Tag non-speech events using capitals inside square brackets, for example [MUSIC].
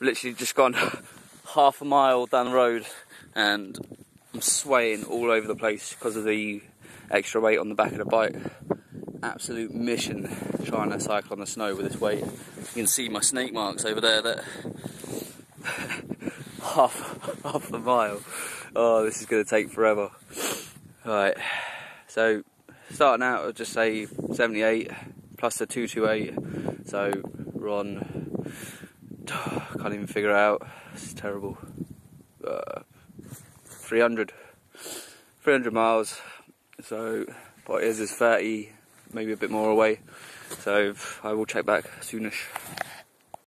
literally just gone [LAUGHS] half a mile down the road and I'm swaying all over the place because of the extra weight on the back of the bike. Absolute mission trying to cycle on the snow with this weight. You can see my snake marks over there that [LAUGHS] half half a mile. Oh, this is to take forever. Right, so starting out, I'll just say 78 plus the 228. So we're on, [SIGHS] can't even figure it out. It's terrible. Uh, 300, 300 miles. So what is is 30, maybe a bit more away. So I will check back soonish.